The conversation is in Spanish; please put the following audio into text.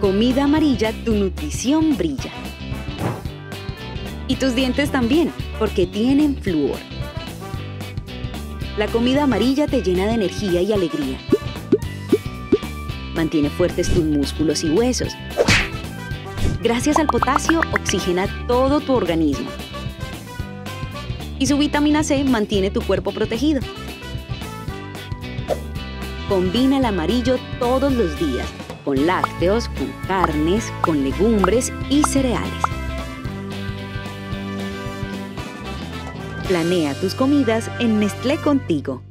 Comida amarilla, tu nutrición brilla. Y tus dientes también, porque tienen flúor. La comida amarilla te llena de energía y alegría. Mantiene fuertes tus músculos y huesos. Gracias al potasio, oxigena todo tu organismo. Y su vitamina C mantiene tu cuerpo protegido. Combina el amarillo todos los días, con lácteos, con carnes, con legumbres y cereales. Planea tus comidas en Nestlé contigo.